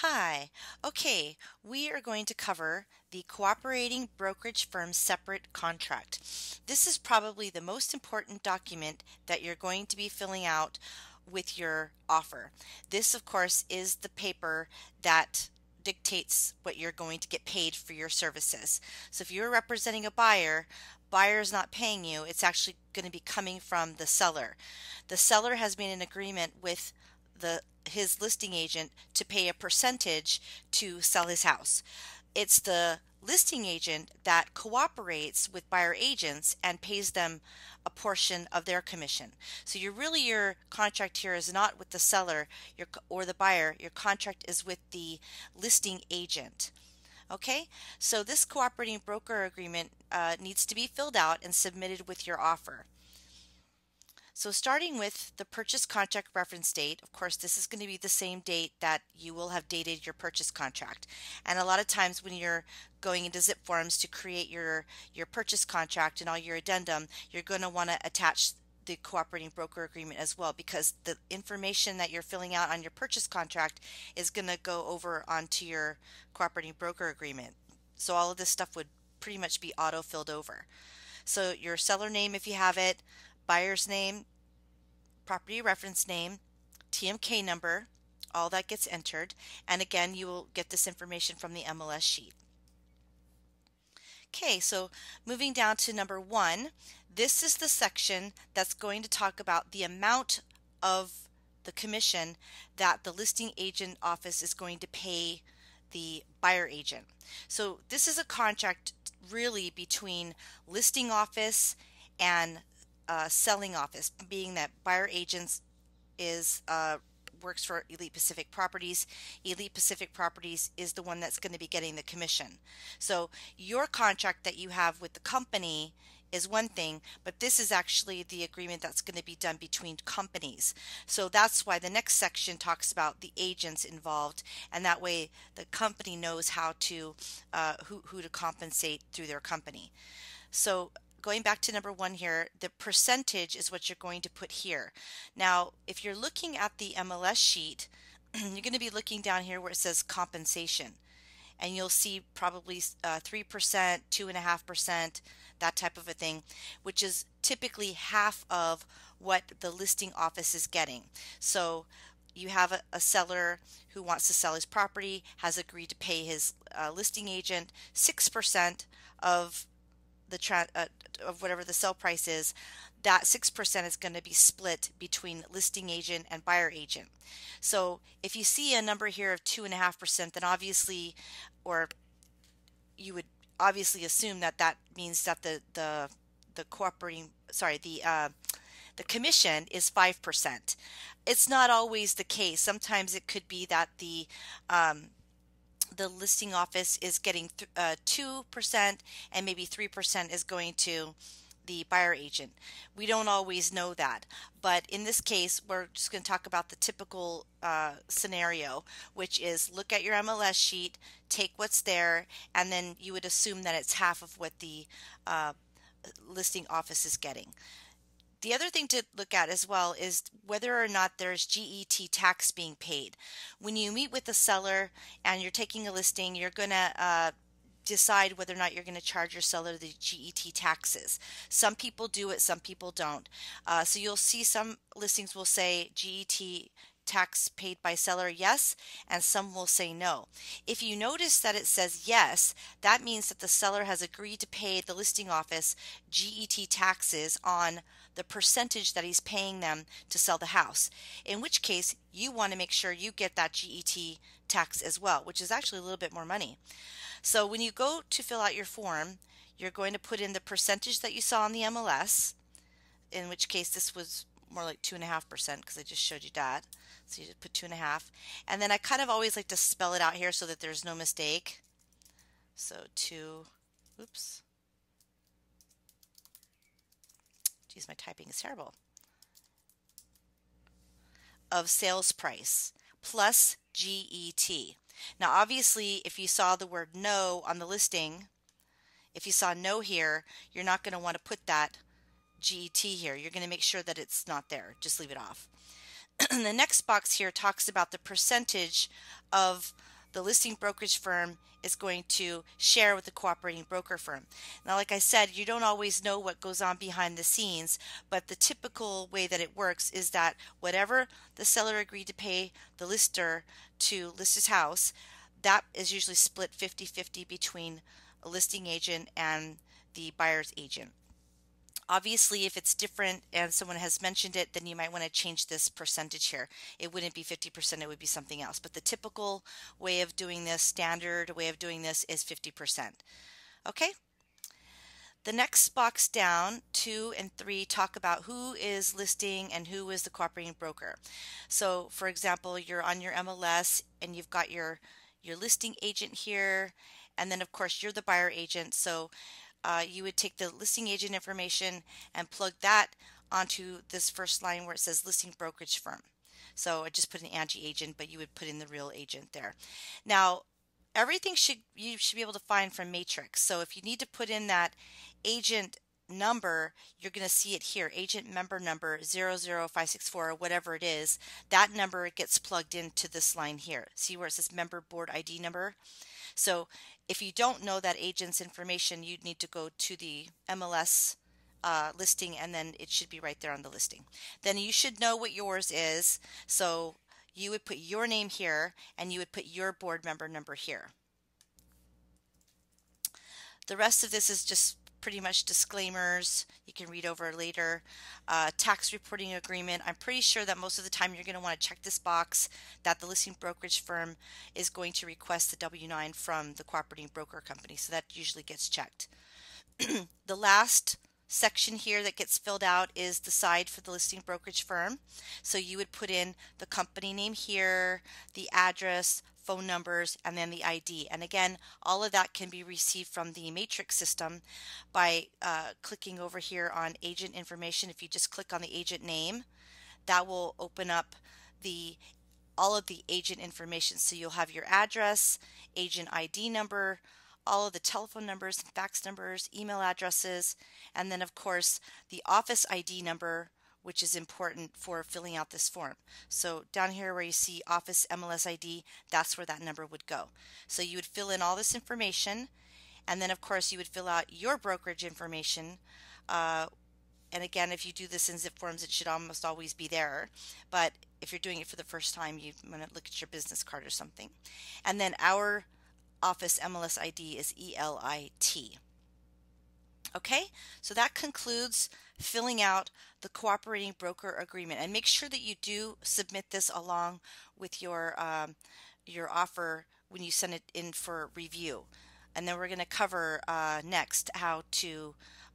Hi. Okay, we are going to cover the Cooperating Brokerage Firm Separate Contract. This is probably the most important document that you're going to be filling out with your offer. This, of course, is the paper that dictates what you're going to get paid for your services. So if you're representing a buyer, buyer is not paying you, it's actually going to be coming from the seller. The seller has made an agreement with the his listing agent to pay a percentage to sell his house. It's the listing agent that cooperates with buyer agents and pays them a portion of their commission. So you really your contract here is not with the seller your, or the buyer. Your contract is with the listing agent. Okay, so this cooperating broker agreement uh, needs to be filled out and submitted with your offer. So starting with the purchase contract reference date, of course, this is going to be the same date that you will have dated your purchase contract. And a lot of times when you're going into zip forms to create your, your purchase contract and all your addendum, you're going to want to attach the cooperating broker agreement as well because the information that you're filling out on your purchase contract is going to go over onto your cooperating broker agreement. So all of this stuff would pretty much be auto filled over. So your seller name if you have it, buyer's name, property reference name, TMK number, all that gets entered. And again, you will get this information from the MLS sheet. Okay, so moving down to number one, this is the section that's going to talk about the amount of the commission that the listing agent office is going to pay the buyer agent. So this is a contract really between listing office and uh, selling office, being that buyer agents is uh, works for Elite Pacific Properties. Elite Pacific Properties is the one that's going to be getting the commission. So your contract that you have with the company is one thing, but this is actually the agreement that's going to be done between companies. So that's why the next section talks about the agents involved, and that way the company knows how to uh, who who to compensate through their company. So going back to number one here, the percentage is what you're going to put here. Now, if you're looking at the MLS sheet, you're going to be looking down here where it says compensation. And you'll see probably uh, 3%, 2.5%, that type of a thing, which is typically half of what the listing office is getting. So you have a, a, seller who wants to sell his property, has agreed to pay his uh, listing agent 6% of the tra- uh, of whatever the sell price is, that 6% is going to be split between listing agent and buyer agent. So if you see a number here of 2.5%, then obviously, or you would obviously assume that that means that the, the, the cooperating, sorry, the, uh, the commission is 5%. It's not always the case. Sometimes it could be that the um, the listing office is getting uh, 2% and maybe 3% is going to the buyer agent. We don't always know that, but in this case, we're just going to talk about the typical uh, scenario, which is look at your MLS sheet, take what's there, and then you would assume that it's half of what the uh, listing office is getting. The other thing to look at as well is whether or not there's GET tax being paid. When you meet with the seller and you're taking a listing, you're going to uh, decide whether or not you're going to charge your seller the GET taxes. Some people do it, some people don't. Uh, so you'll see some listings will say GET tax paid by seller yes and some will say no. If you notice that it says yes that means that the seller has agreed to pay the listing office GET taxes on the percentage that he's paying them to sell the house in which case you want to make sure you get that GET tax as well which is actually a little bit more money. So when you go to fill out your form you're going to put in the percentage that you saw on the MLS in which case this was more like two and a half percent because I just showed you that so you just put two and a half. And then I kind of always like to spell it out here so that there's no mistake. So two, oops. Geez, my typing is terrible. Of sales price plus GET. Now, obviously, if you saw the word no on the listing, if you saw no here, you're not going to want to put that GET here. You're going to make sure that it's not there. Just leave it off. the next box here talks about the percentage of the listing brokerage firm is going to share with the cooperating broker firm. Now, like I said, you don't always know what goes on behind the scenes, but the typical way that it works is that whatever the seller agreed to pay the lister to list his house, that is usually split 50 50 between a listing agent and the buyer's agent. Obviously, if it's different and someone has mentioned it, then you might want to change this percentage here. It wouldn't be 50%, it would be something else. But the typical way of doing this, standard way of doing this is 50%. Okay? The next box down, two and three, talk about who is listing and who is the cooperating broker. So, for example, you're on your MLS and you've got your your listing agent here, and then of course you're the buyer agent. So uh, you would take the listing agent information and plug that onto this first line where it says listing brokerage firm. So I just put an Angie agent, but you would put in the real agent there. Now, everything should you should be able to find from Matrix. So if you need to put in that agent number, you're going to see it here, agent member number 00564 or whatever it is. That number gets plugged into this line here. See where it says member board ID number? So if you don't know that agent's information, you'd need to go to the MLS uh, listing and then it should be right there on the listing. Then you should know what yours is. So you would put your name here and you would put your board member number here. The rest of this is just pretty much disclaimers you can read over later. Uh, tax reporting agreement. I'm pretty sure that most of the time you're going to want to check this box that the listing brokerage firm is going to request the W 9 from the cooperating broker company. So that usually gets checked. the last section here that gets filled out is the side for the listing brokerage firm. So you would put in the company name here, the address, phone numbers, and then the ID. And again, all of that can be received from the matrix system by uh, clicking over here on agent information. If you just click on the agent name, that will open up the all of the agent information. So you'll have your address, agent ID number, all of the telephone numbers, fax numbers, email addresses, and then of course the office ID number which is important for filling out this form. So down here where you see Office MLS ID, that's where that number would go. So you would fill in all this information, and then of course you would fill out your brokerage information. Uh, and again, if you do this in zip forms, it should almost always be there. But if you're doing it for the first time, you want to look at your business card or something. And then our Office MLS ID is ELIT. Okay, so that concludes filling out the cooperating broker agreement. And make sure that you do submit this along with your um, your offer when you send it in for review. And then we're going to cover uh, next how to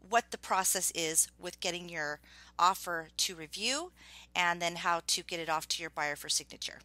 what the process is with getting your offer to review and then how to get it off to your buyer for signature